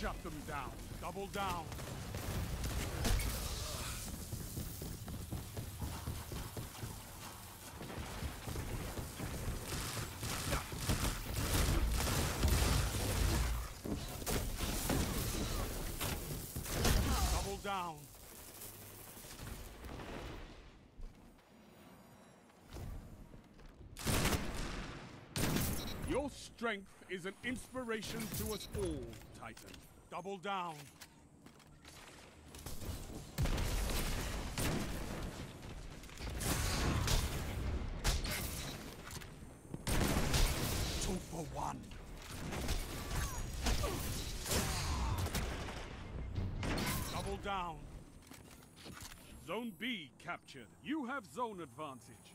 Shut them down. Double down. Double down. Your strength is an inspiration to us all, Titan. Double down. Two for one. Double down. Zone B captured. You have zone advantage.